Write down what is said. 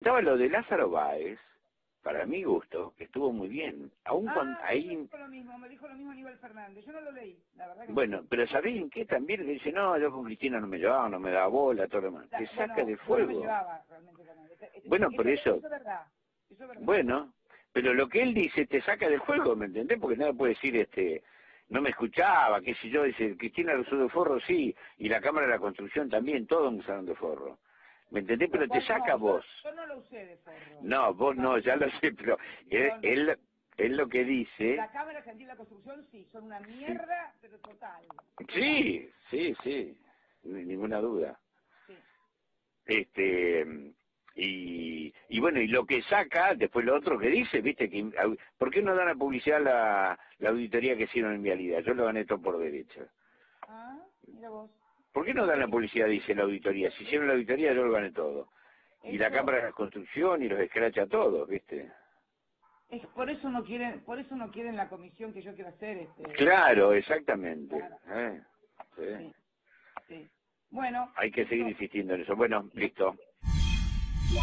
Estaba lo de Lázaro Báez, para mi gusto, estuvo muy bien. Aún Ah, cuando, ahí, me dijo lo mismo, me dijo lo mismo Aníbal Fernández. Yo no lo leí, la verdad que no. bueno, pero ¿sabés en qué también? Le dice, no, yo con Cristina no me llevaba, no me daba bola, todo lo demás. Te bueno, saca de yo No me fuego. llevaba realmente él. Este- este- Bueno, por eso- Eso es verdad. Eso es verdad. Bueno, pero lo que él dice te saca del juego, ¿me entendés? Porque nada puede decir, este, no me escuchaba, qué sé yo, dice, Cristina lo usó de forro, sí, y la Cámara de la Construcción también, todos me usaron de forro. ¿Me entendés? Pero te saca no, vos. Yo, yo no lo usé de forro. No, vos no, ya lo sé, pero él, No, no. él, él lo que dice... La Cámara Argentina de la Construcción sí, son una mierda, pero total. Sí, sí, sí, ni- ninguna duda. Sí. Este y, y bueno, y lo que saca, después lo otro que dice, viste, que ¿por qué no dan a publicidad la, la auditoría que hicieron en Vialidad? Yo lo gané todo por derecho. Ah, mira vos. ¿Por qué no dan la publicidad, dice la auditoría? Si hicieron la auditoría, yo lo gané todo. Y la Cámara de la Construcción y los escracha a todos, viste. Es, por eso no quieren, por eso no quieren la comisión que yo quiero hacer, este. Claro, exactamente. Claro. ¿eh? Sí. Sí, sí. Bueno. Hay que seguir insistiendo en eso. Bueno, listo.